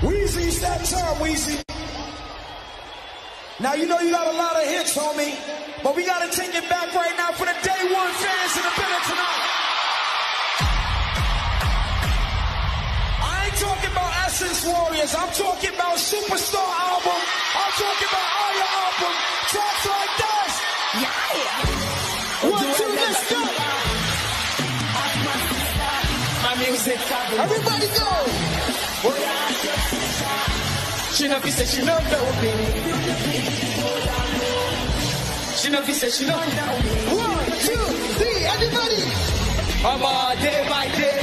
Weezy, it's that time, Weezy. Now you know you got a lot of hits, homie, but we gotta take it back right now for the day one fans in the building tonight. I ain't talking about Essence Warriors. I'm talking about Superstar album. I'm talking about Ayo album. Tracks like this. Yeah. One, two, let's go. My music, Everybody She know fi say she love me. She know fi say she love me. One, two, three, everybody. I'm all day by day.